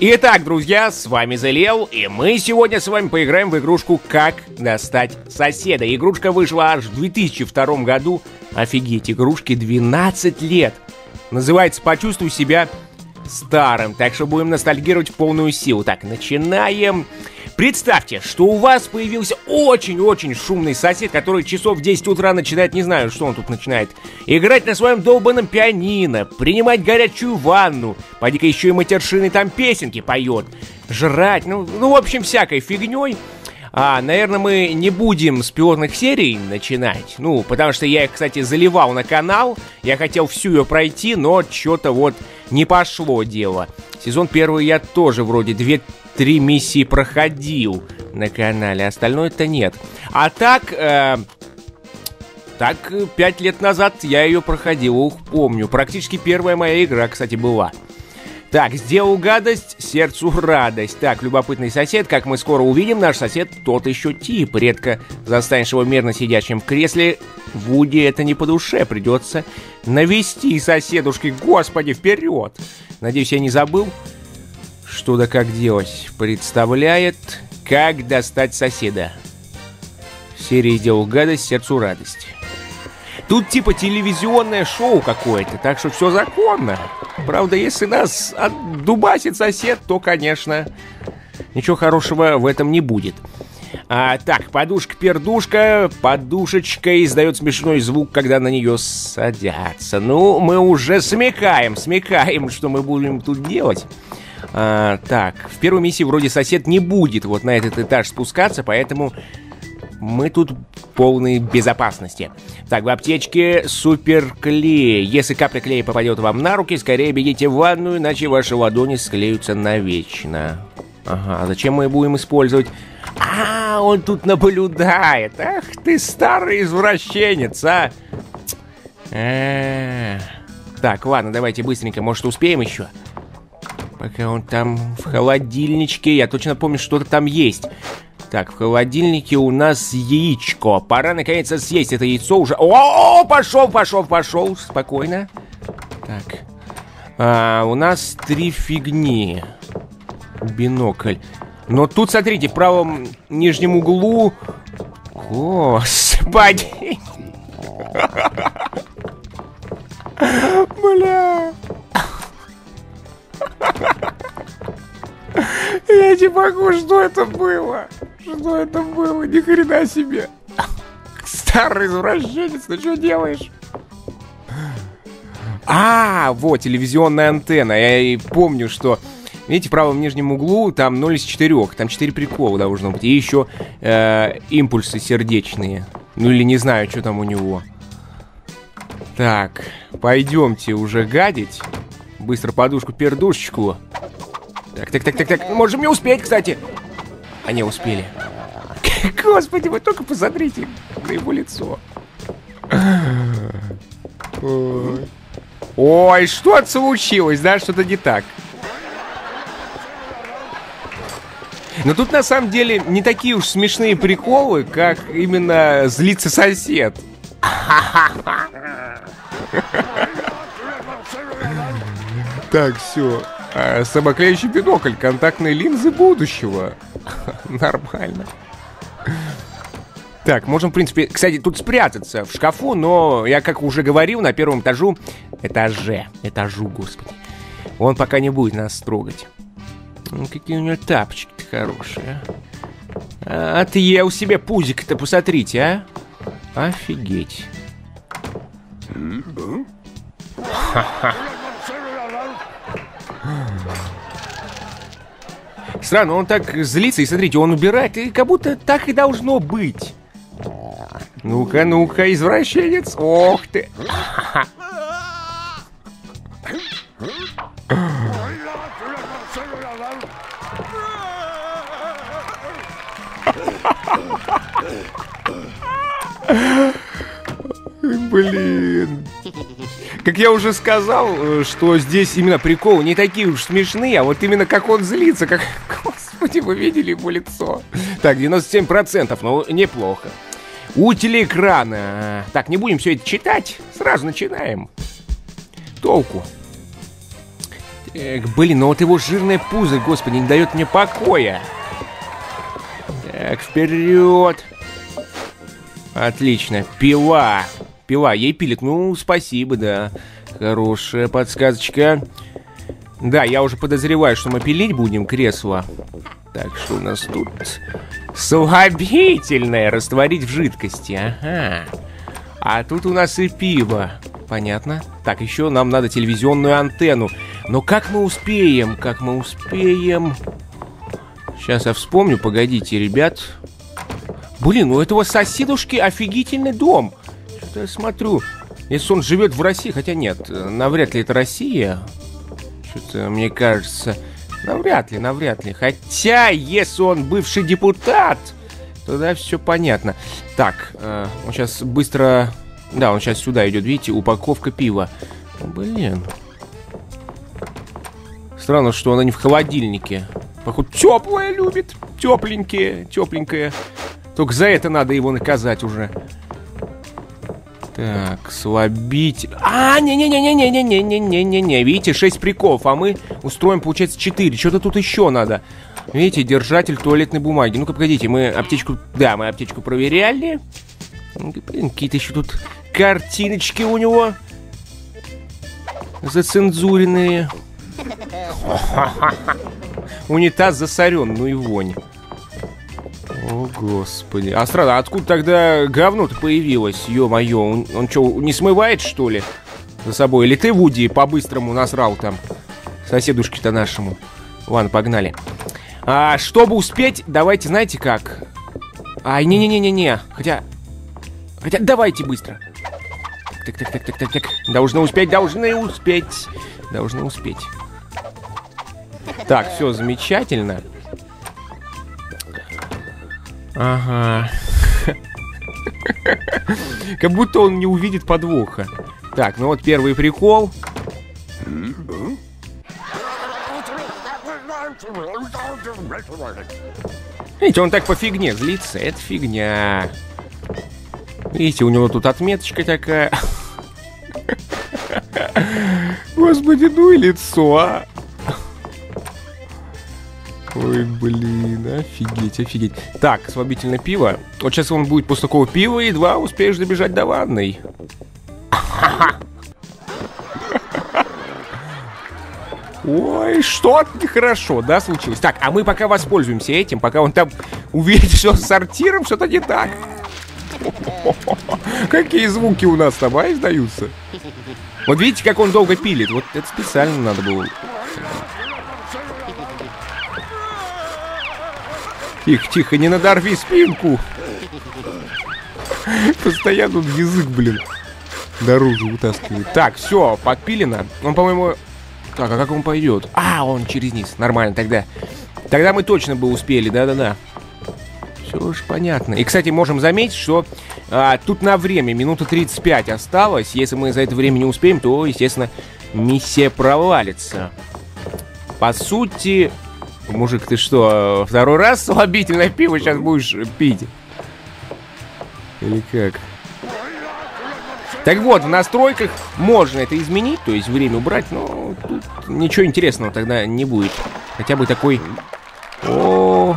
Итак, друзья, с вами Залел, и мы сегодня с вами поиграем в игрушку «Как достать соседа». Игрушка вышла аж в 2002 году. Офигеть, игрушке 12 лет. Называется «Почувствуй себя старым». Так что будем ностальгировать в полную силу. Так, начинаем. Представьте, что у вас появился очень-очень шумный сосед, который часов в 10 утра начинает, не знаю, что он тут начинает, играть на своем долбанном пианино, принимать горячую ванну, поди-ка еще и матершины там песенки поет, жрать, ну, ну, в общем, всякой фигней. А, наверное, мы не будем с пилотных серий начинать. Ну, потому что я их, кстати, заливал на канал. Я хотел всю ее пройти, но что-то вот не пошло дело. Сезон первый я тоже вроде две три миссии проходил на канале, остальное-то нет. А так, э, так, пять лет назад я ее проходил, ух, помню. Практически первая моя игра, кстати, была. Так, сделал гадость, сердцу радость. Так, любопытный сосед, как мы скоро увидим, наш сосед тот еще тип. Редко застанешь его мирно сидящим в кресле. Вуди это не по душе, придется навести соседушки. Господи, вперед! Надеюсь, я не забыл, что да как делать. Представляет, как достать соседа. Серия сделал гадость, сердцу радость. Тут типа телевизионное шоу какое-то, так что все законно. Правда, если нас отдубасит сосед, то, конечно, ничего хорошего в этом не будет. А, так, подушка-пердушка, подушечка издает смешной звук, когда на нее садятся. Ну, мы уже смекаем, смекаем, что мы будем тут делать. А, так, в первой миссии вроде сосед не будет вот на этот этаж спускаться, поэтому мы тут полной безопасности. Так, в аптечке суперклей. Если капля клея попадет вам на руки, скорее бегите в ванную, иначе ваши ладони склеются навечно. Ага, а зачем мы будем использовать? А, он тут наблюдает. Ах ты старый извращенец, а! а Так, ладно, давайте быстренько, может успеем еще? Пока он там в холодильничке, я точно помню, что-то там есть. Так, в холодильнике у нас яичко. Пора наконец-то съесть это яйцо уже. О, пошел, пошел, пошел. Спокойно. Так. А, у нас три фигни. Бинокль. Но тут, смотрите, в правом нижнем углу... Господи! Бля! Я не могу, что это было? Что это было? Ни хрена себе. Старый извращенец, ты что делаешь? А, вот, телевизионная антенна. Я и помню, что... Видите, в правом нижнем углу там 0 из 4. Там 4 прикола должно быть. И еще э, импульсы сердечные. Ну или не знаю, что там у него. Так, пойдемте уже гадить. Быстро подушку-пердушечку. Так, так, так, так, так. Можем не успеть, кстати. Они успели. Господи, вы только посмотрите на его лицо. Ой. Что случилось, да? Что-то не так. Но тут на самом деле не такие уж смешные приколы, как именно злится сосед. Так, все. А, самоклеющий бинокль, контактные линзы будущего. Нормально. Так, можем, в принципе, кстати, тут спрятаться в шкафу, но я, как уже говорил, на первом этажу, этаже, этажу, господи, он пока не будет нас трогать. Ну, какие у него тапочки-то хорошие, а. а Отъел себе пузик-то, посмотрите, а. Офигеть. Ха-ха. Странно, он так злится, и смотрите, он убирает, и как будто так и должно быть. Ну-ка, ну-ка, извращенец. Ох ты. Блин. Как я уже сказал, э, что здесь именно приколы не такие уж смешные, а вот именно как он злится, как... Господи, вы видели его лицо? Так, 97%, ну, неплохо. У телеэкрана. Так, не будем все это читать, сразу начинаем. Толку. Эх, блин, ну вот его жирное пузо, господи, не дает мне покоя. Так, вперед. Отлично. Пила. Пила. Ей пилит. Ну, спасибо, да. Хорошая подсказочка. Да, я уже подозреваю, что мы пилить будем кресло. Так, что у нас тут? Слабительное. Растворить в жидкости. Ага. А тут у нас и пиво. Понятно. Так, еще нам надо телевизионную антенну. Но как мы успеем? Как мы успеем? Сейчас я вспомню. Погодите, ребят. Блин, у этого соседушки офигительный дом. Что я смотрю. Если он живет в России, хотя нет, навряд ли это Россия. Что-то, мне кажется, навряд ли, навряд ли. Хотя, если он бывший депутат, тогда все понятно. Так, э, он сейчас быстро... Да, он сейчас сюда идет, видите, упаковка пива. Блин. Странно, что она не в холодильнике. Походу, теплое любит. Тепленькие, тепленькое. Только за это надо его наказать уже. Так, слабить. А, не-не-не-не-не-не-не-не-не-не. Видите, 6 приколов, а мы устроим, получается, 4. Что-то тут еще надо. Видите, держатель туалетной бумаги. Ну-ка, погодите, мы аптечку... Да, мы аптечку проверяли. Блин, какие-то еще тут картиночки у него. Зацензуренные. Унитаз засорен, ну и вонь. О, господи. А странно, откуда тогда говно-то появилось? Ё-моё, он, он что, не смывает, что ли, за собой? Или ты, Вуди, по-быстрому насрал там соседушке-то нашему? Ладно, погнали. А, чтобы успеть, давайте, знаете как? Ай, не-не-не-не-не. Хотя... Хотя, давайте быстро. Так, так, так, так, так, так. Должны успеть, должны успеть. Должны успеть. Так, все замечательно. Ага. Как будто он не увидит подвоха. Так, ну вот первый прикол. Видите, он так по фигне злится. Это фигня. Видите, у него тут отметочка такая. Господи, ну и лицо, а. Ой, блин, офигеть, офигеть. Так, слабительное пиво. Вот сейчас он будет после такого пива, едва успеешь добежать до ванной. Ой, что-то нехорошо, да, случилось? Так, а мы пока воспользуемся этим, пока он там увидит, что с сортиром что-то не так. Какие звуки у нас там, а, издаются? Вот видите, как он долго пилит? Вот это специально надо было. Тихо, тихо, не надорви спинку. Постоянно он язык, блин, наружу вытаскивает. Так, все, подпилено. Он, по-моему... Так, а как он пойдет? А, он через низ. Нормально, тогда. Тогда мы точно бы успели, да-да-да. Все уж понятно. И, кстати, можем заметить, что а, тут на время, минута 35 осталось. Если мы за это время не успеем, то, естественно, миссия провалится. По сути, Мужик, ты что, второй раз слабительное пиво сейчас будешь пить? Или как? Так вот, в настройках можно это изменить, то есть время убрать, но тут ничего интересного тогда не будет. Хотя бы такой... О,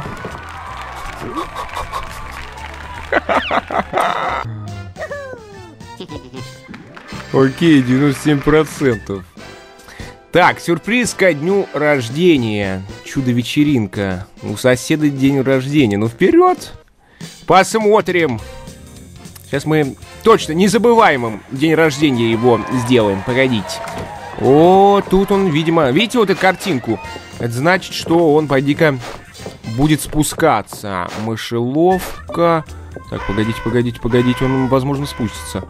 Окей, 97%. Так, сюрприз ко дню рождения. Чудо-вечеринка. У соседа день рождения. Ну, вперед! Посмотрим. Сейчас мы точно незабываемым день рождения его сделаем. Погодите. О, тут он, видимо... Видите вот эту картинку? Это значит, что он, пойди-ка, будет спускаться. Мышеловка. Так, погодите, погодите, погодите. Он, возможно, спустится.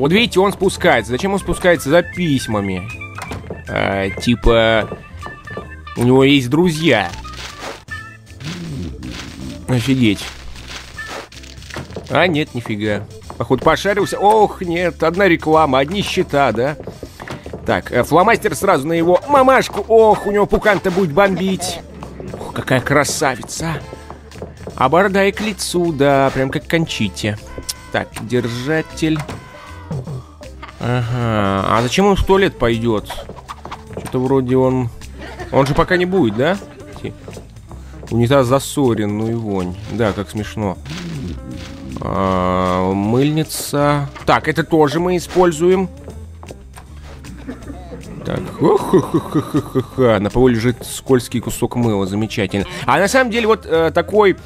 Вот видите, он спускается. Зачем он спускается за письмами? А, типа, у него есть друзья. Офигеть. А, нет, нифига. Походу, пошарился. Ох, нет, одна реклама, одни счета, да? Так, э, фломастер сразу на его мамашку. Ох, у него пукан-то будет бомбить. Ох, какая красавица. А борода и к лицу, да, прям как кончите. Так, держатель. Ага. А зачем он в туалет пойдет? Что-то вроде он... Он же пока не будет, да? Унитаз засорен, ну и вонь. Да, как смешно. А, мыльница. Так, это тоже мы используем. Так, ха на полу лежит скользкий кусок мыла, замечательно. А на самом деле вот э, такой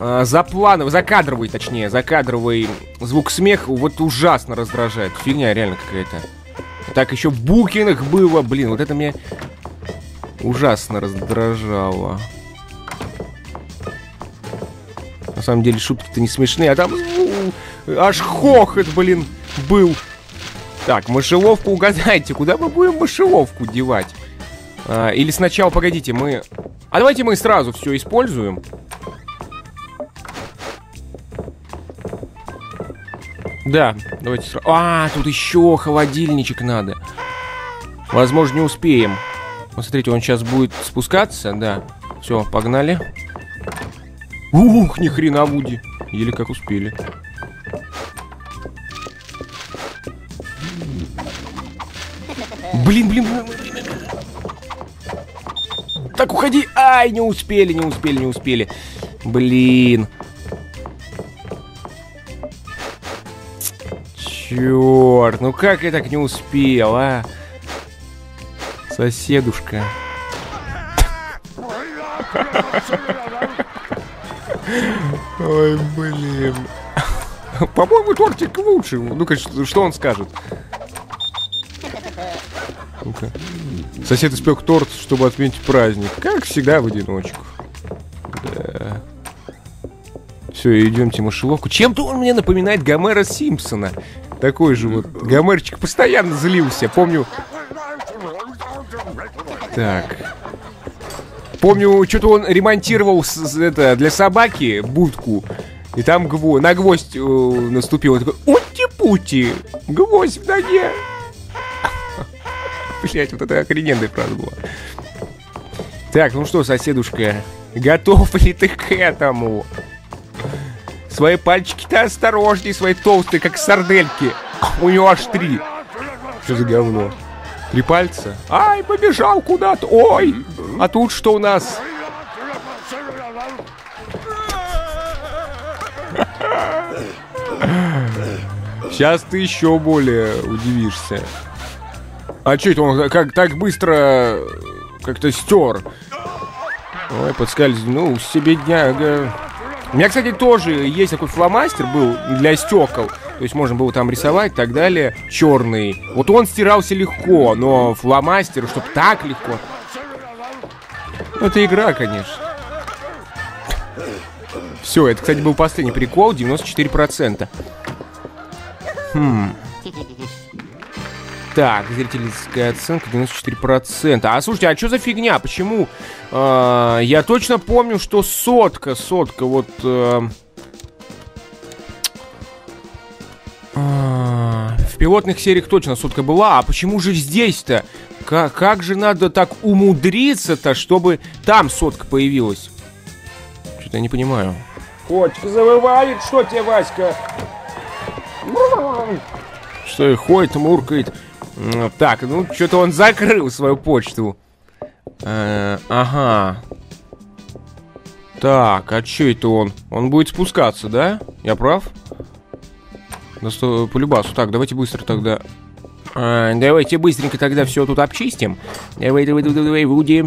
э, заплановый, закадровый, точнее, закадровый звук смеха вот ужасно раздражает. Фигня реально какая-то. Так, еще в букинах было, блин, вот это меня ужасно раздражало. На самом деле шутки-то не смешные, а там аж хохот, блин, был. Так, мышеловку угадайте, куда мы будем мышеловку девать? А, или сначала, погодите, мы... А давайте мы сразу все используем. Да, давайте сразу... А, тут еще холодильничек надо. Возможно, не успеем. Посмотрите, он сейчас будет спускаться, да. Все, погнали. Ух, ни хрена Вуди. Еле как успели. Блин, блин, блин, блин. Так, уходи. Ай, не успели, не успели, не успели. Блин. Черт, ну как я так не успел, а? Соседушка. Ой, блин. По-моему, тортик лучше. Ну-ка, что он скажет? Ну-ка. Сосед испек торт, чтобы отметить праздник. Как всегда, в одиночку. Да. Все, идемте мышеловку. Чем-то он мне напоминает Гомера Симпсона. Такой же вот. Гомерчик постоянно злился. Помню... Так. Помню, что-то он ремонтировал это, для собаки будку. И там гво... на гвоздь э, наступил. Он такой, ути-пути, гвоздь в ноге. Блять, вот это охрененная фраза была. Так, ну что, соседушка, готов ли ты к этому? Свои пальчики-то осторожней, свои толстые, как сардельки. У него аж три. Что за говно? Три пальца? Ай, побежал куда-то. Ой, а тут что у нас? Сейчас ты еще более удивишься. А что это он как так быстро как-то стер? Ой, подскользнул себе дняга. У меня, кстати, тоже есть такой фломастер был для стекол. То есть можно было там рисовать и так далее. Черный. Вот он стирался легко, но фломастер, чтобы так легко. Ну, это игра, конечно. Все, это, кстати, был последний прикол, 94%. Хм. Так, зрительская оценка 94%. А слушайте, а что за фигня? Почему? Э, я точно помню, что сотка, сотка, вот... Э, А, в пилотных сериях точно сотка была, а почему же здесь-то? Как, как же надо так умудриться-то, чтобы там сотка появилась? Что-то я не понимаю. Котик завывает, что тебе, Васька? Что и ходит, муркает. Так, ну, что-то он закрыл свою почту. Э, ага. Так, а что это он? Он будет спускаться, да? Я прав? Да сто, по любасу. Так, давайте быстро тогда. А, давайте быстренько тогда все тут обчистим. Давай, давай, давай, давай, Вуди.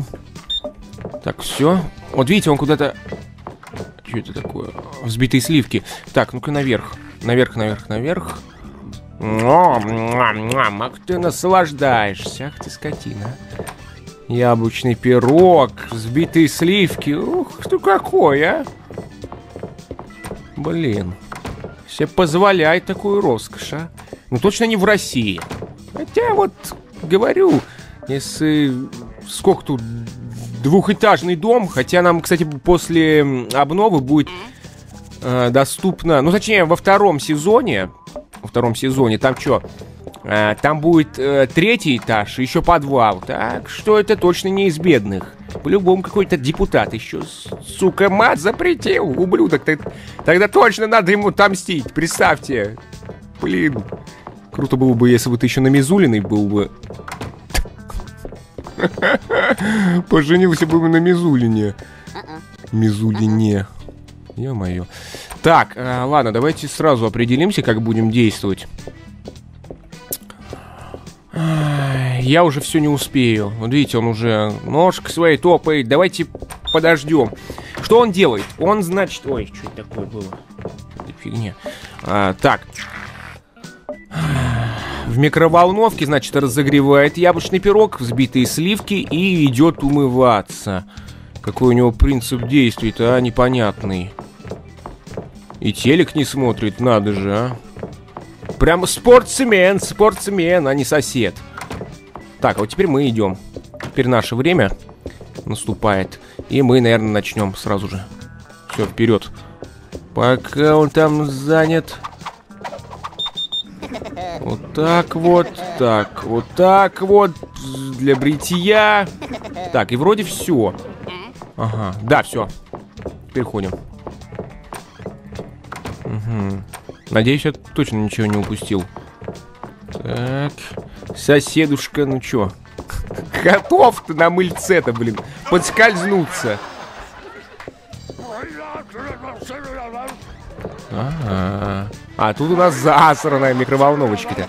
Так, все. Вот видите, он куда-то... Что это такое? Взбитые сливки. Так, ну-ка наверх. Наверх, наверх, наверх. Ах ты наслаждаешься. Ах ты скотина. Яблочный пирог, взбитые сливки. Ух ты какой, а! Блин себе позволяет такую роскошь, а? Ну, точно не в России. Хотя вот, говорю, если... Сколько тут? Двухэтажный дом, хотя нам, кстати, после обновы будет э, доступно... Ну, точнее, во втором сезоне... Во втором сезоне, там что? Э, там будет э, третий этаж, еще подвал. Так что это точно не из бедных. По-любому какой-то депутат еще, сука, мат запретил, ублюдок. Тогда точно надо ему отомстить, представьте. Блин. Круто было бы, если бы ты еще на Мизулиной был бы. Поженился бы на Мизулине. Мизулине. Ё-моё. Так, э, ладно, давайте сразу определимся, как будем действовать. Я уже все не успею. Вот видите, он уже ножка своей топает. Давайте подождем. Что он делает? Он, значит... Ой, что это такое было? Это фигня. А, так. В микроволновке, значит, разогревает яблочный пирог, взбитые сливки и идет умываться. Какой у него принцип действий-то, а, непонятный. И телек не смотрит, надо же, а. Прямо спортсмен, спортсмен, а не сосед. Так, а вот теперь мы идем. Теперь наше время наступает. И мы, наверное, начнем сразу же. Все, вперед. Пока он там занят. Вот так вот, так, вот так вот, для бритья. Так, и вроде все. Ага, да, все. Переходим. Надеюсь, я точно ничего не упустил. Так, соседушка, ну чё? Готов ты на мыльце-то, блин, подскользнуться. Ага. А, тут у нас засранная микроволновочка-то.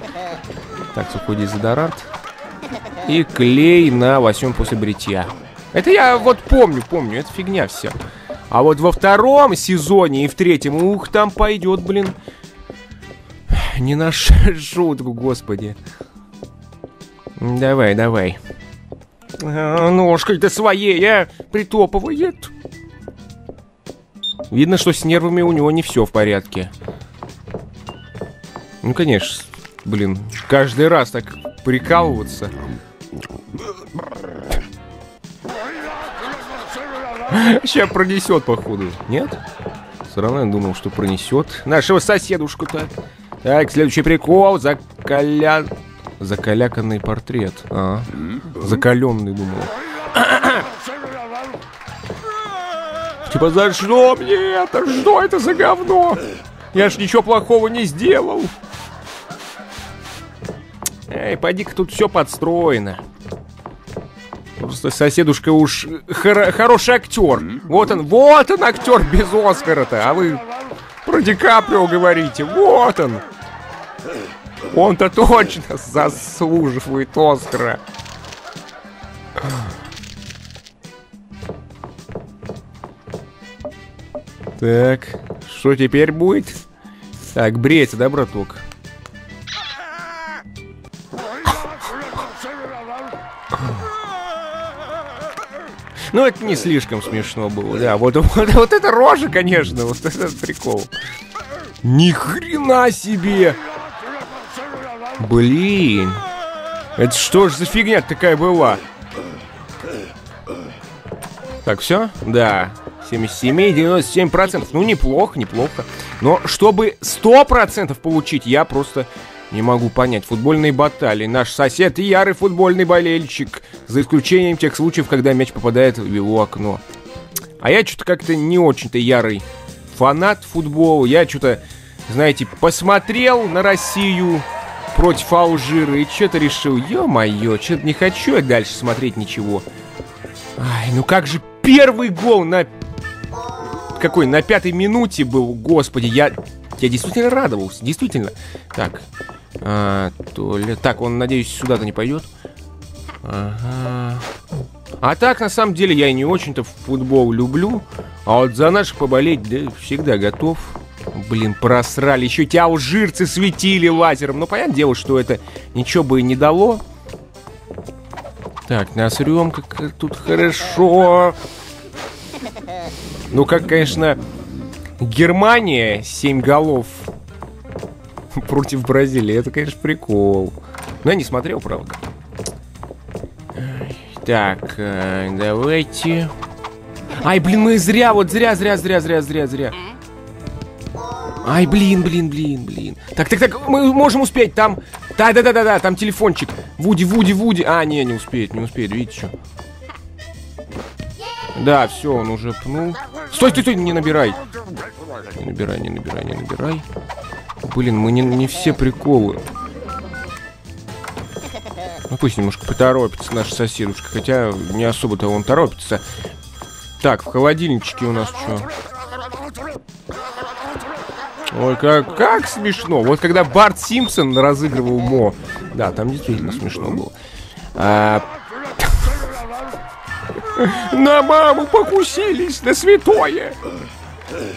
Так, сухой дезодорант. И клей на восьмом после бритья. Это я вот помню, помню, это фигня вся. А вот во втором сезоне и в третьем, ух, там пойдет, блин. Не на шутку, господи. Давай, давай. А, ножкой-то своей, а, притопывает. Видно, что с нервами у него не все в порядке. Ну, конечно, блин, каждый раз так прикалываться. Сейчас пронесет, походу. Нет? Все равно я думал, что пронесет. Нашего соседушку-то. Так, следующий прикол. Закаля... Закаляканный портрет. А, закаленный, думал. Типа, за что мне это? Что это за говно? Я ж ничего плохого не сделал. Эй, поди-ка тут все подстроено. Соседушка уж хор хороший актер. Вот он, вот он актер без Оскара-то. А вы про Ди Каприо говорите. Вот он. Он-то точно заслуживает Оскара. Так, что теперь будет? Так, бреется, да, браток? Ну, это не слишком смешно было, да. Вот, вот, вот это рожа, конечно, вот этот прикол. Ни хрена себе! Блин. Это что ж за фигня такая была? Так, все? Да. 77-97%. Ну, неплохо, неплохо. Но чтобы 100% получить, я просто не могу понять. Футбольные баталии. Наш сосед ярый футбольный болельщик. За исключением тех случаев, когда мяч попадает в его окно. А я что-то как-то не очень-то ярый фанат футбола. Я что-то, знаете, посмотрел на Россию против Алжира и что-то решил, ё-моё, что-то не хочу я дальше смотреть ничего. Ай, ну как же первый гол на... Какой? На пятой минуте был, господи, я... Я действительно радовался, действительно. Так, а, ли... Так, он, надеюсь, сюда-то не пойдет. Ага. А так, на самом деле, я и не очень-то футбол люблю. А вот за наших поболеть, да, всегда готов. Блин, просрали. Еще тебя алжирцы светили лазером. Ну, понятное дело, что это ничего бы и не дало. Так, насрем, как тут хорошо. Ну, как, конечно, Германия 7 голов против Бразилии. Это, конечно, прикол. Но я не смотрел, правда. Так, э, давайте... Ай, блин, мы зря, вот зря, зря, зря, зря, зря, зря. Ай, блин, блин, блин, блин. Так, так, так, мы можем успеть, там... Да-да-да-да-да, там телефончик. Вуди, Вуди, Вуди. А, не, не успеет, не успеет, видите, что. Да, все, он уже пнул. Стой, стой, стой, не набирай. Не набирай, не набирай, не набирай. Блин, мы не, не все приколы. Ну пусть немножко поторопится наша соседушка, хотя не особо-то он торопится. Так, в холодильничке у нас что? Ой, как, как смешно. Вот когда Барт Симпсон разыгрывал Мо. Да, там действительно смешно было. А... На маму покусились, на святое.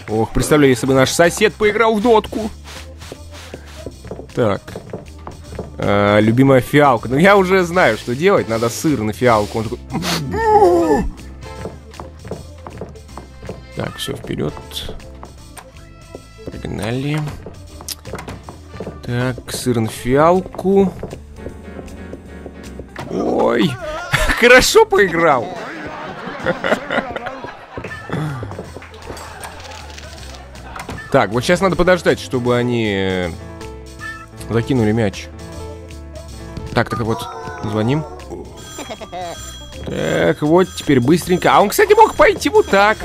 Ох, представляю, если бы наш сосед поиграл в дотку. Так. А, любимая фиалка. Ну, я уже знаю, что делать. Надо сыр на фиалку. Он такой... Так, все, вперед. Погнали. Так, сыр на фиалку. Ой, хорошо поиграл. Так, вот сейчас надо подождать, чтобы они э, закинули мяч. Так, так вот, звоним. Так, вот теперь быстренько. А он, кстати, мог пойти вот так.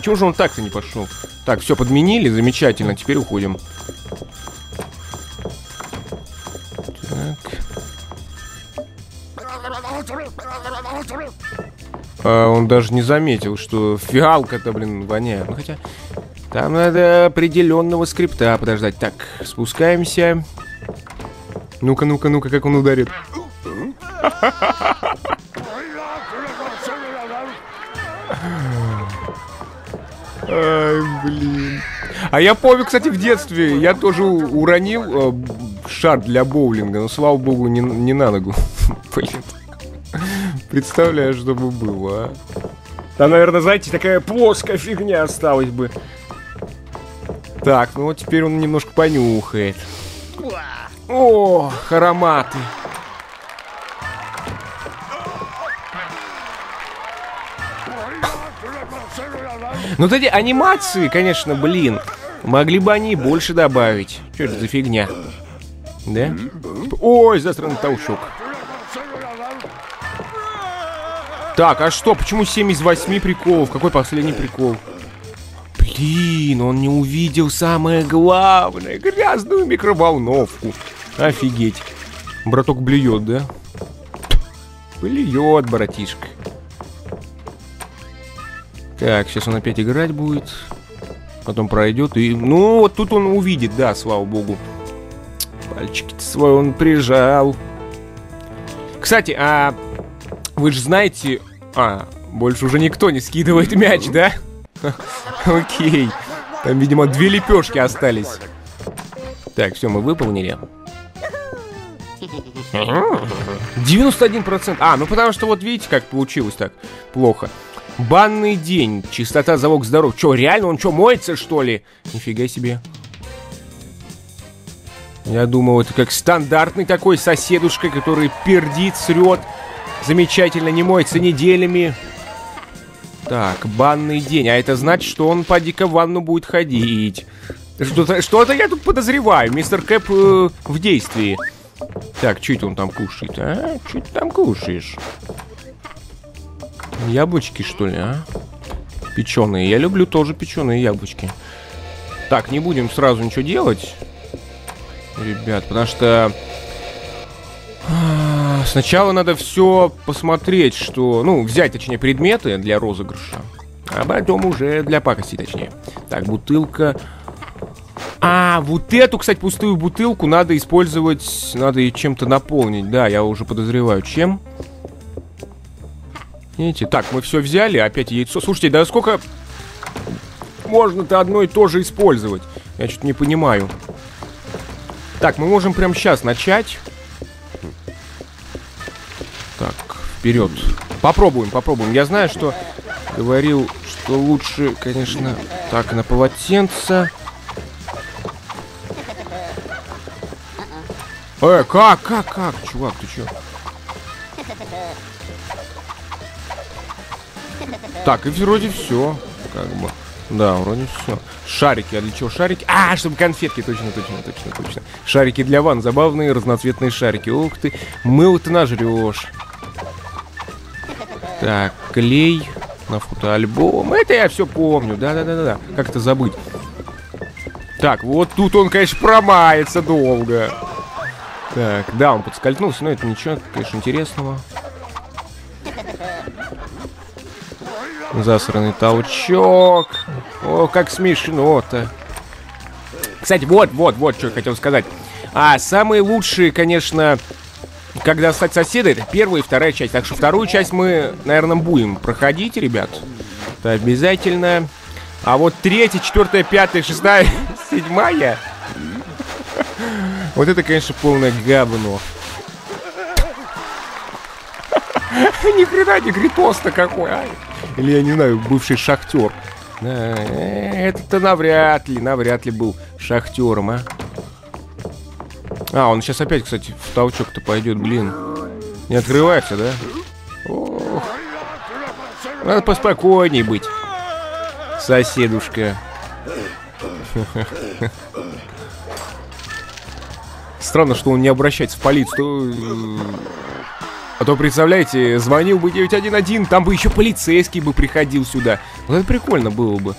Чего же он так-то не пошел? Так, все подменили, замечательно, теперь уходим. Так. А, он даже не заметил, что фиалка-то, блин, воняет. Ну, хотя, там надо определенного скрипта подождать. Так, спускаемся. Ну-ка, ну-ка, ну-ка, как он ударит. Ай, блин. А я помню, кстати, в детстве я тоже уронил э, шар для боулинга, но, слава богу, не, не на ногу. Блин. Представляешь, что бы было, а? Там, наверное, знаете, такая плоская фигня осталась бы. Так, ну вот теперь он немножко понюхает. О, ароматы. Ну, вот эти анимации, конечно, блин, могли бы они больше добавить. Что это за фигня? Да? Ой, засранный толчок. Так, а что? Почему 7 из 8 приколов? Какой последний прикол? Блин, он не увидел самое главное. Грязную микроволновку. Офигеть. Браток блюет, да? Блюет, братишка. Так, сейчас он опять играть будет. Потом пройдет и... Ну, вот тут он увидит, да, слава богу. Пальчики свой он прижал. Кстати, а вы же знаете... А, больше уже никто не скидывает мяч, да? Окей. Там, видимо, две лепешки остались. Так, все, мы выполнили. 91%. А, ну потому что вот видите, как получилось так плохо. Банный день. Чистота, залог здоров. Че, реально он что, моется, что ли? Нифига себе. Я думал, это как стандартный такой соседушка, который пердит, срет. Замечательно, не моется неделями. Так, банный день. А это значит, что он поди-ка в ванну будет ходить. Что-то что я тут подозреваю. Мистер Кэп э, в действии. Так, это он там кушает, а? Что там кушаешь? Яблочки, что ли, а? Печеные. Я люблю тоже печеные яблочки. Так, не будем сразу ничего делать. Ребят, потому что... Сначала надо все посмотреть, что... Ну, взять, точнее, предметы для розыгрыша. А потом уже для пакости, точнее. Так, бутылка... А, вот эту, кстати, пустую бутылку надо использовать... Надо ее чем-то наполнить. Да, я уже подозреваю, чем. Видите? Так, мы все взяли, опять яйцо. Слушайте, да сколько можно-то одно и то же использовать? Я что-то не понимаю. Так, мы можем прямо сейчас начать. Вперед. Попробуем, попробуем. Я знаю, что говорил, что лучше, конечно, так, на полотенце. Э, как, как, как? Чувак, ты чё? Так, и вроде все. Как бы. Да, вроде все. Шарики. А для чего шарики? А, чтобы конфетки. Точно, точно, точно, точно. Шарики для ван. Забавные разноцветные шарики. Ух ты. Мыл ты нажрешь. Так, клей на фотоальбом. Это я все помню. Да-да-да-да. Как это забыть? Так, вот тут он, конечно, промается долго. Так, да, он подскользнулся, но это ничего, конечно, интересного. Засранный толчок. О, как смешно-то. Кстати, вот, вот, вот, что я хотел сказать. А самые лучшие, конечно, когда стать соседа, это первая и вторая часть. Так что вторую часть мы, наверное, будем проходить, ребят. Это обязательно. А вот третья, четвертая, пятая, шестая, седьмая. Вот это, конечно, полное говно. Ни хрена не гритос-то какой, а. Или, я не знаю, бывший шахтер. Это-то навряд ли, навряд ли был шахтером, а. А, он сейчас опять, кстати, в толчок-то пойдет, блин. Не открывается, да? Ох. Надо поспокойней быть. Соседушка. Странно, что он не обращается в полицию. А то, представляете, звонил бы 911, там бы еще полицейский бы приходил сюда. Вот это прикольно было бы.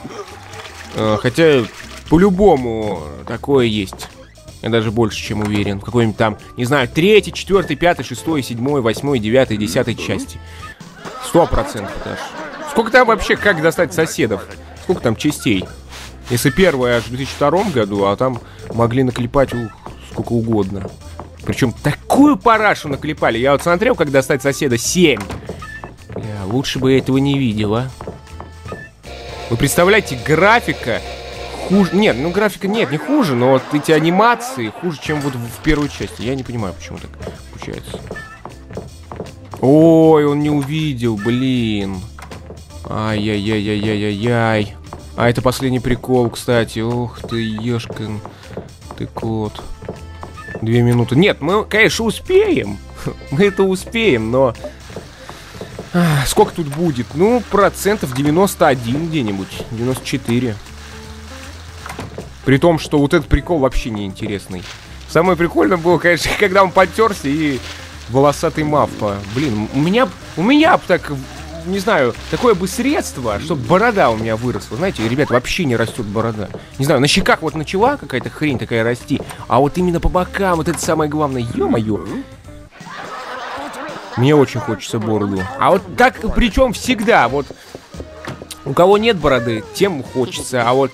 А, хотя, по-любому, такое есть. Я даже больше, чем уверен. В какой-нибудь там, не знаю, третьей, четвертой, пятой, шестой, седьмой, восьмой, девятой, десятой части. Сто процентов даже. Сколько там вообще, как достать соседов? Сколько там частей? Если первая аж в 2002 году, а там могли наклепать ух, сколько угодно. Причем такую парашу наклепали. Я вот смотрел, как достать соседа 7. Я лучше бы этого не видела. Вы представляете, графика хуже... Нет, ну графика нет, не хуже, но вот эти анимации хуже, чем вот в первой части. Я не понимаю, почему так получается. Ой, он не увидел, блин. Ай-яй-яй-яй-яй-яй. А это последний прикол, кстати. Ух ты, ешкин. Ты кот. Две минуты. Нет, мы, конечно, успеем. Мы это успеем, но... Сколько тут будет? Ну, процентов 91 где-нибудь. 94. При том, что вот этот прикол вообще не интересный. Самое прикольное было, конечно, когда он потерся и волосатый мавпа. Блин, у меня, у меня так, не знаю, такое бы средство, чтобы борода у меня выросла. Знаете, ребят, вообще не растет борода. Не знаю, на щеках вот начала какая-то хрень такая расти, а вот именно по бокам, вот это самое главное, ё-моё. Мне очень хочется бороду. А вот так, причем всегда, вот у кого нет бороды, тем хочется, а вот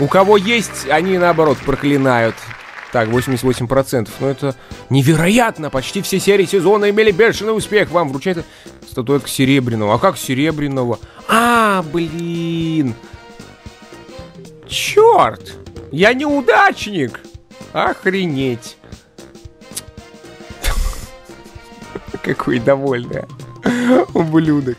у кого есть, они наоборот проклинают. Так, 88%. Ну это невероятно. Почти все серии сезона имели бешеный успех. Вам вручает статуэтка серебряного. А как серебряного? А, блин. Черт. Я неудачник. Охренеть. Какой довольный. Ублюдок.